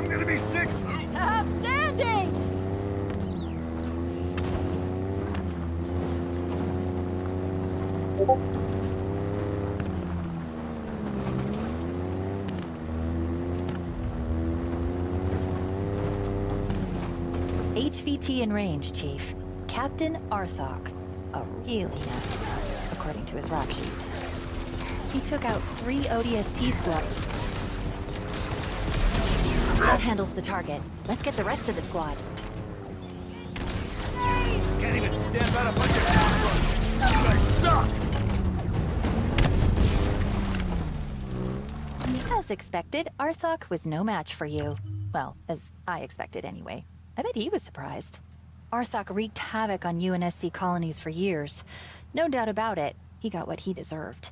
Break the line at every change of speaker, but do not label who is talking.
I'm gonna be sick.
Uh, Outstanding! HVT in range, Chief. Captain Arthok. A really nasty guy, according to his rap sheet. He took out three ODST squads. That handles the target. Let's get the rest of the squad.
Can't even stamp out a bunch of cockroaches. You guys suck.
As expected, Arthok was no match for you. Well, as I expected anyway. I bet he was surprised. Arthok wreaked havoc on UNSC colonies for years. No doubt about it, he got what he deserved.